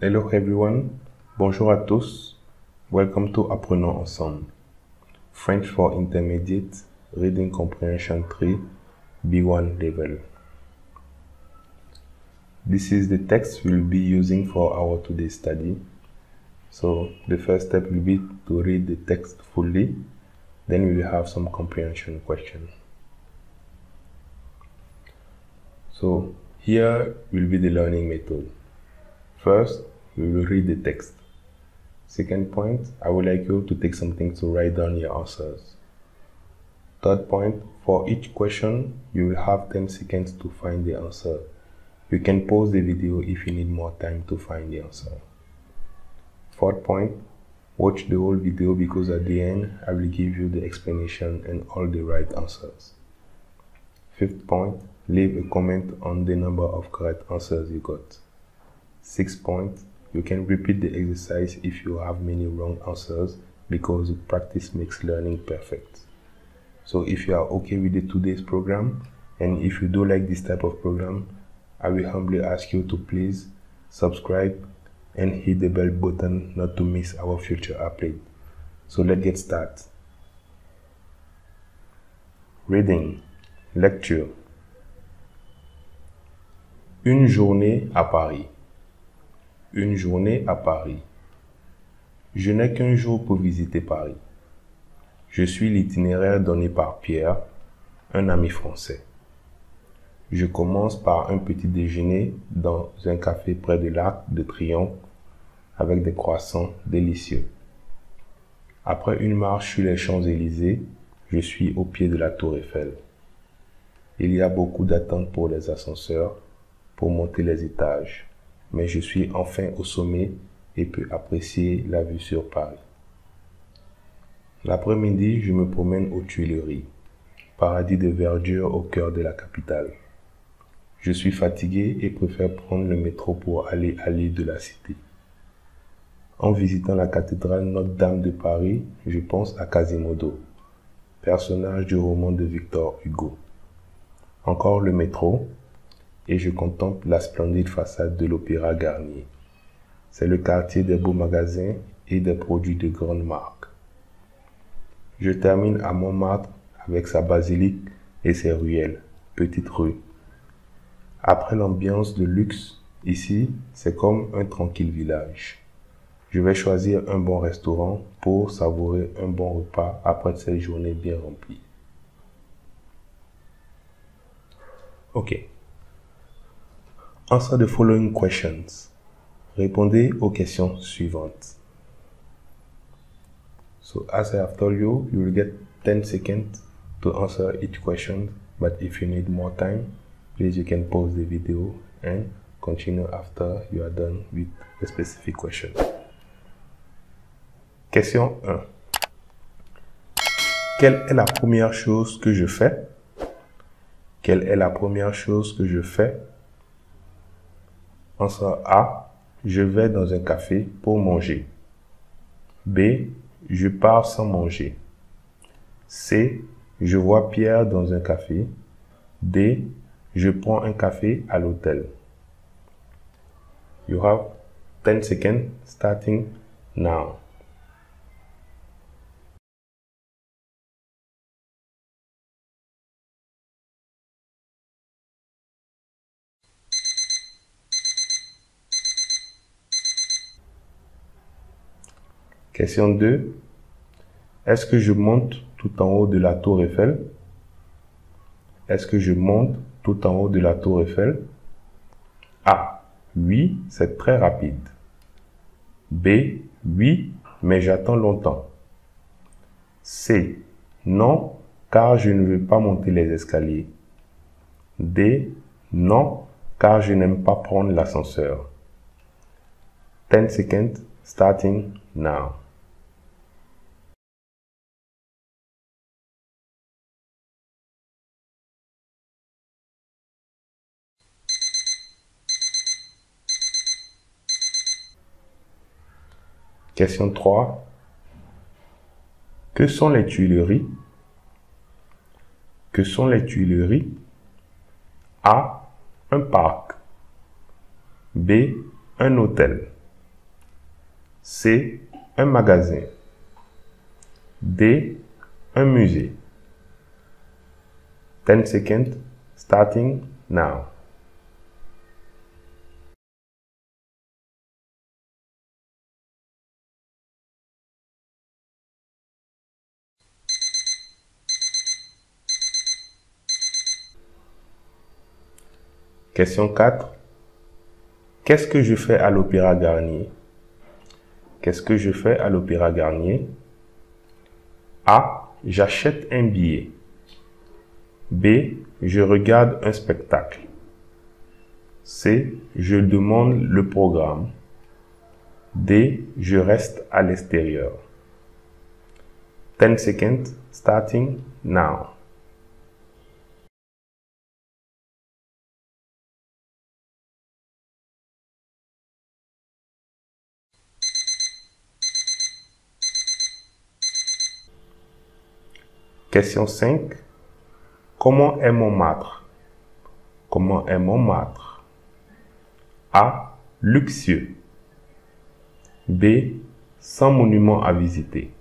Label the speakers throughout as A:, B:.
A: Hello everyone, bonjour à tous. Welcome to Apprenons ensemble. French for Intermediate, Reading Comprehension 3, B1 level. This is the text we'll be using for our today's study. So the first step will be to read the text fully, then we will have some comprehension questions. So here will be the learning method. First, we will read the text. Second point, I would like you to take something to write down your answers. Third point, for each question, you will have 10 seconds to find the answer. You can pause the video if you need more time to find the answer. Fourth point, watch the whole video because at the end, I will give you the explanation and all the right answers. Fifth point, leave a comment on the number of correct answers you got. Sixth point, you can repeat the exercise if you have many wrong answers because practice makes learning perfect. So if you are okay with the today's program and if you do like this type of program, I will humbly ask you to please subscribe and hit the bell button not to miss our future update. So let's get started. Reading, lecture. Une journée à Paris. Une journée à Paris. Je n'ai qu'un jour pour visiter Paris. Je suis l'itinéraire donné par Pierre, un ami français. Je commence par un petit déjeuner dans un café près de l'Arc de Triomphe avec des croissants délicieux. Après une marche sur les Champs-Élysées, je suis au pied de la tour Eiffel. Il y a beaucoup d'attentes pour les ascenseurs pour monter les étages, mais je suis enfin au sommet et peux apprécier la vue sur Paris. L'après-midi, je me promène aux Tuileries, paradis de verdure au cœur de la capitale. Je suis fatigué et préfère prendre le métro pour aller à l'île de la Cité. En visitant la cathédrale Notre-Dame de Paris, je pense à Quasimodo, personnage du roman de Victor Hugo. Encore le métro, et je contemple la splendide façade de l'Opéra Garnier. C'est le quartier des beaux magasins et des produits de grandes marques. Je termine à Montmartre avec sa basilique et ses ruelles, petites rues. Après l'ambiance de luxe, ici, c'est comme un tranquille village. Je vais choisir un bon restaurant pour savourer un bon repas après cette journée bien remplie. Ok. Answer the following questions. Répondez aux questions suivantes. So as I have told you, you will get 10 seconds to answer each question. But if you need more time, please you can pause the video and continue after you are done with the specific question. Question 1. Quelle est la première chose que je fais? Quelle est la première chose que je fais? A. Je vais dans un café pour manger. B. Je pars sans manger. C. Je vois Pierre dans un café. D. Je prends un café à l'hôtel. You have 10 seconds starting now. Question 2. Est-ce que je monte tout en haut de la tour Eiffel? Est-ce que je monte tout en haut de la tour Eiffel? A. Oui, c'est très rapide. B. Oui, mais j'attends longtemps. C. Non, car je ne veux pas monter les escaliers. D. Non, car je n'aime pas prendre l'ascenseur. 10 seconds starting now. Question 3. Que sont les Tuileries? Que sont les Tuileries? A. Un parc. B. Un hôtel. C. Un magasin. D. Un musée. 10 seconds starting now. Question 4. Qu'est-ce que je fais à l'Opéra Garnier? Qu'est-ce que je fais à l'Opéra Garnier? A. J'achète un billet. B. Je regarde un spectacle. C. Je demande le programme. D. Je reste à l'extérieur. 10 seconds starting now. Question 5. Comment est Montmartre Comment est Montmartre A. Luxueux. B. Sans monument à visiter.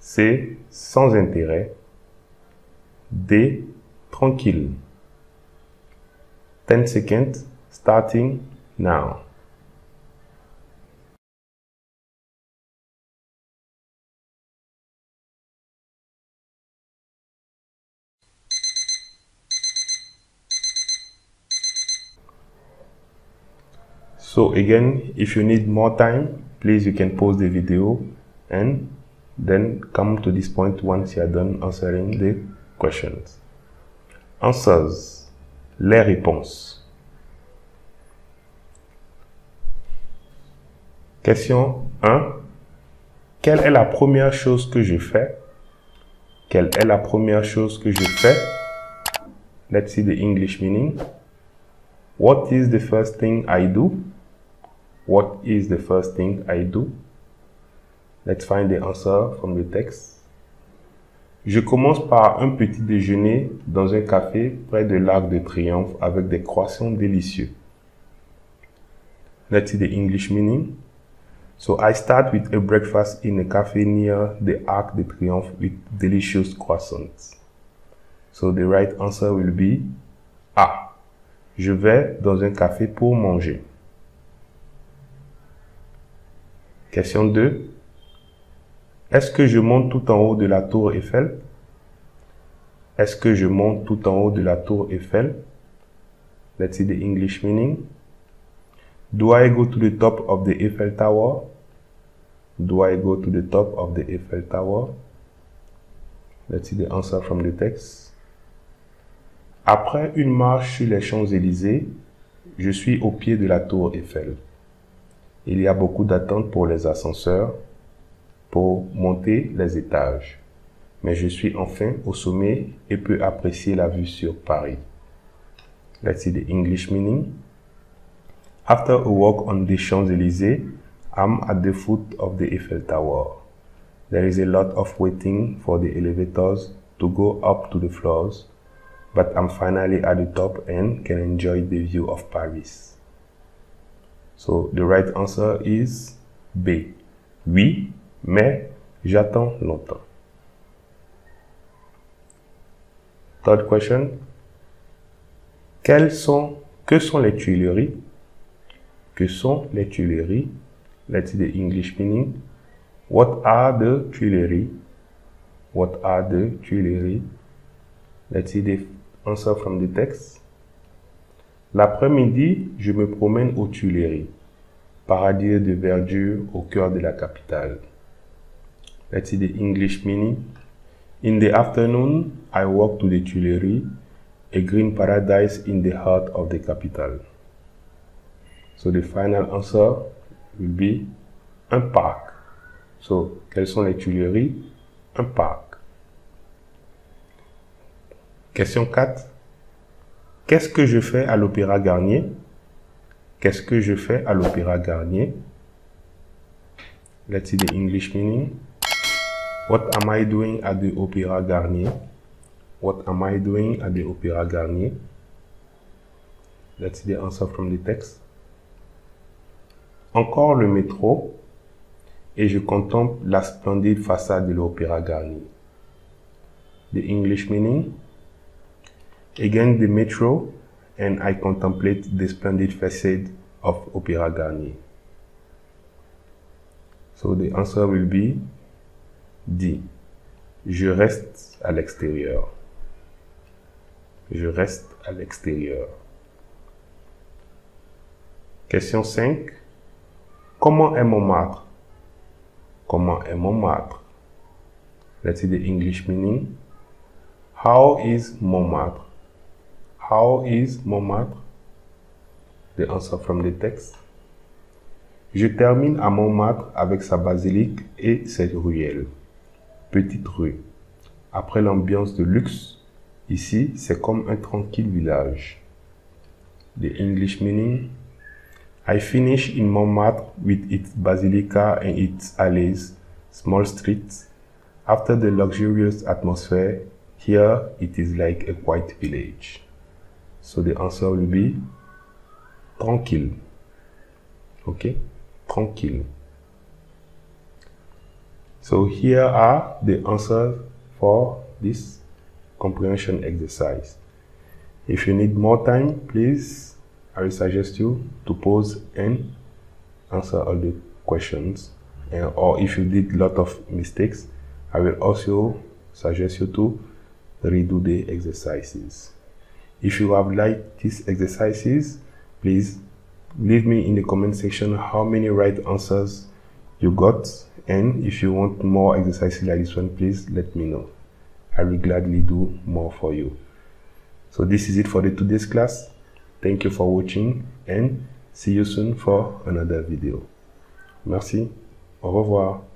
A: C. Sans intérêt. D. Tranquille. 10 seconds starting now. So again, if you need more time, please you can pause the video and then come to this point once you are done answering the questions. Answers. Les réponses. Question 1. Quelle est la première chose que je fais? Quelle est la première chose que je fais? Let's see the English meaning. What is the first thing I do? What is the first thing I do? Let's find the answer from the text. Je commence par un petit déjeuner dans un café près de l'Arc de Triomphe avec des croissants délicieux. Let's see the English meaning. So I start with a breakfast in a cafe near the Arc de Triomphe with delicious croissants. So the right answer will be A. Je vais dans un café pour manger. Question 2. Est-ce que je monte tout en haut de la tour Eiffel? Est-ce que je monte tout en haut de la tour Eiffel? Let's see the English meaning. Do I go to the top of the Eiffel Tower? Do I go to the top of the Eiffel Tower? Let's see the answer from the text. Après une marche sur les Champs-Élysées, je suis au pied de la tour Eiffel. Il y a beaucoup d'attentes pour les ascenseurs pour monter les étages. Mais je suis enfin au sommet et peux apprécier la vue sur Paris. Let's see the English meaning. After a walk on the Champs-Élysées, I'm at the foot of the Eiffel Tower. There is a lot of waiting for the elevators to go up to the floors, but I'm finally at the top and can enjoy the view of Paris. So the right answer is B. Oui, mais j'attends longtemps. Third question. Quelles sont, que sont les Tuileries? Que sont les Tuileries? Let's see the English meaning. What are the Tuileries? What are the Tuileries? Let's see the answer from the text. L'après-midi, je me promène aux Tuileries, paradis de verdure au cœur de la capitale. Let's see the English meaning. In the afternoon, I walk to the Tuileries, a green paradise in the heart of the capital. So the final answer will be un parc. So, quelles sont les Tuileries? Un parc. Question 4. Qu'est-ce que je fais à l'Opéra Garnier? Qu'est-ce que je fais à l'Opéra Garnier? Let's see the English meaning. What am I doing at the Opéra Garnier? What am I doing at the Opéra Garnier? Let's see the answer from the text. Encore le métro et je contemple la splendide façade de l'Opéra Garnier. The English meaning Again the metro and I contemplate the splendid facade of Opéra Garnier. So the answer will be D. Je reste à l'extérieur. Je reste à l'extérieur. Question 5. Comment est Montmartre? Comment est Montmartre? Let's see the English meaning. How is Montmartre? How is Montmartre? The answer from the text. Je termine à Montmartre avec sa basilique et ses ruelles. Petite rue. Après l'ambiance de luxe, ici c'est comme un tranquille village. The English meaning? I finish in Montmartre with its basilica and its alleys, small streets. After the luxurious atmosphere, here it is like a quiet village. So the answer will be tranquille. Okay? Tranquille. So here are the answers for this comprehension exercise. If you need more time, please I will suggest you to pause and answer all the questions. And, or if you did a lot of mistakes, I will also suggest you to redo the exercises. If you have liked these exercises, please leave me in the comment section how many right answers you got. And if you want more exercises like this one, please let me know. I will gladly do more for you. So this is it for the today's class. Thank you for watching and see you soon for another video. Merci. Au revoir.